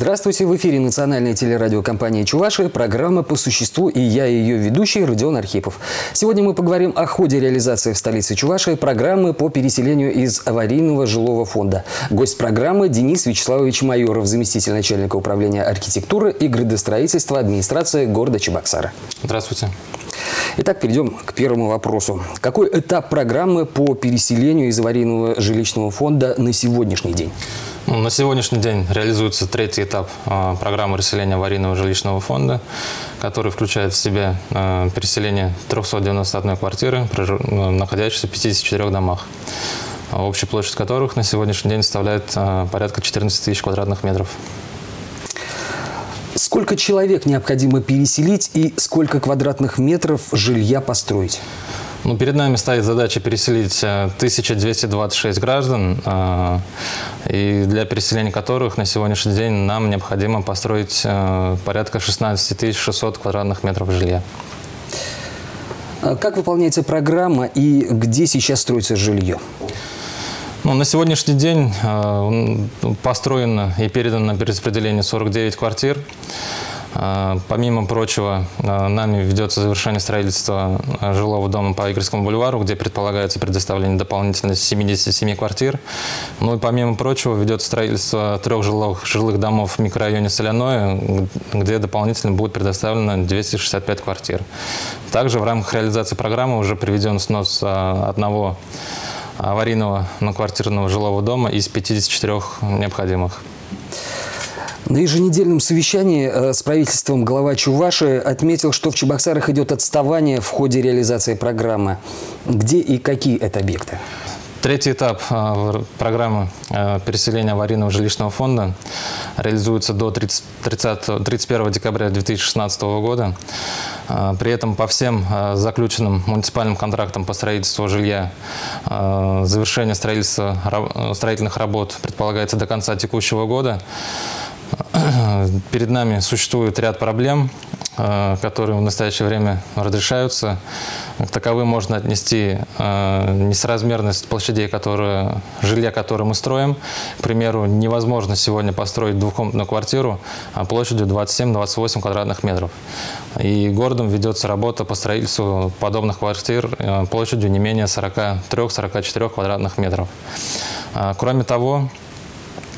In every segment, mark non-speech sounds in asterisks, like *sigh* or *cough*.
Здравствуйте, в эфире национальной телерадиокомпании «Чувашия», программа «По существу» и я ее ведущий Родион Архипов. Сегодня мы поговорим о ходе реализации в столице Чувашии программы по переселению из аварийного жилого фонда. Гость программы Денис Вячеславович Майоров, заместитель начальника управления архитектуры и градостроительства администрации города Чебоксара. Здравствуйте. Итак, перейдем к первому вопросу. Какой этап программы по переселению из аварийного жилищного фонда на сегодняшний день? На сегодняшний день реализуется третий этап э, программы расселения аварийного жилищного фонда, который включает в себя э, переселение 391 квартиры, э, находящейся в 54 домах, общая площадь которых на сегодняшний день составляет порядка 14 тысяч квадратных метров. Сколько человек необходимо переселить и сколько квадратных метров жилья построить? Ну, перед нами стоит задача переселить 1226 э, граждан, э, и для переселения которых на сегодняшний день нам необходимо построить э, порядка 16 600 квадратных метров жилья. А как выполняется программа и где сейчас строится жилье? Ну, на сегодняшний день построено и передано на перераспределение 49 квартир. А, помимо прочего, а, нами ведется завершение строительства а, жилого дома по Игорскому бульвару, где предполагается предоставление дополнительно 77 квартир. Ну и помимо прочего, ведется строительство трех жилых, жилых домов в микрорайоне Соляное, где дополнительно будет предоставлено 265 квартир. Также в рамках реализации программы уже приведен снос одного аварийного многоквартирного жилого дома из 54 необходимых. На еженедельном совещании э, с правительством глава Чуваши отметил, что в Чебоксарах идет отставание в ходе реализации программы. Где и какие это объекты? Третий этап э, программы э, переселения аварийного жилищного фонда реализуется до 30, 30, 31 декабря 2016 года. При этом по всем заключенным муниципальным контрактам по строительству жилья завершение строительства, строительных работ предполагается до конца текущего года. *clears throat* Перед нами существует ряд проблем, э, которые в настоящее время разрешаются. К таковым можно отнести э, несоразмерность площадей, которые, жилья, которое мы строим. К примеру, невозможно сегодня построить двухкомнатную квартиру площадью 27-28 квадратных метров. И городом ведется работа по строительству подобных квартир э, площадью не менее 43-44 квадратных метров. Кроме того,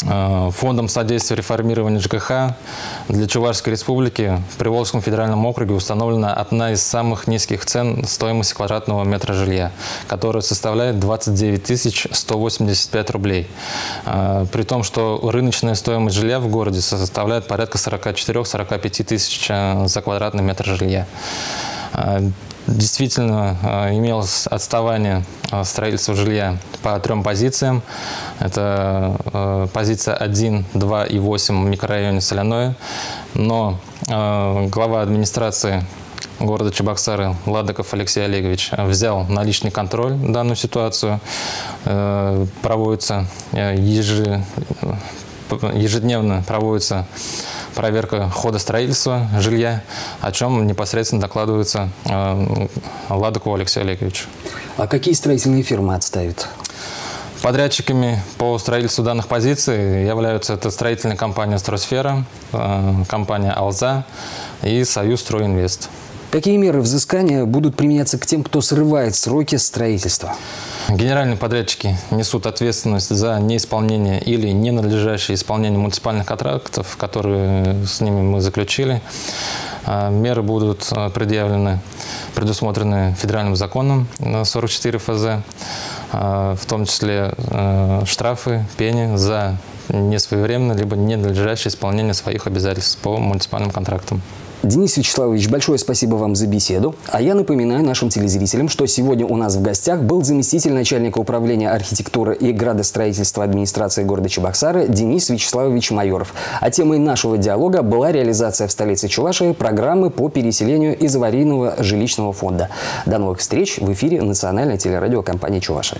фондом содействия реформирования ЖКХ для Чувашской республики в Приволжском федеральном округе установлена одна из самых низких цен стоимости квадратного метра жилья, которая составляет 29 185 рублей. Э, при том, что рыночная стоимость жилья в городе составляет порядка 44-45 тысяч э, за квадратный метр жилья действительно э, имелось отставание э, строительства жилья по трем позициям. Это э, позиция 1, 2 и 8 в микрорайоне Соляное. Но глава администрации города Чебоксары Ладоков Алексей Олегович взял на личный контроль данную ситуацию. Проводится ежедневно проводится проверка хода строительства жилья, о чем непосредственно докладывается э, Ладоку Алексею Олеговичу. А какие строительные фирмы отставят? Подрядчиками по строительству данных позиций являются это строительная компания «Стройсфера», э, компания «Алза» и «Союз Стройинвест». Какие меры взыскания будут применяться к тем, кто срывает сроки строительства? Генеральные подрядчики несут ответственность за неисполнение или ненадлежащее исполнение муниципальных контрактов, которые с ними мы заключили. А, меры будут а, предъявлены, предусмотрены федеральным законом 44 ФЗ, а, в том числе штрафы, пени за несвоевременное либо ненадлежащее исполнение своих обязательств по муниципальным контрактам. Денис Вячеславович, большое спасибо вам за беседу. А я напоминаю нашим телезрителям, что сегодня у нас в гостях был заместитель начальника управления архитектуры и градостроительства администрации города Чебоксары Денис Вячеславович Майоров. А темой нашего диалога была реализация в столице Чувашии программы по переселению из аварийного жилищного фонда. До новых встреч в эфире национальной телерадиокомпании «Чувашия».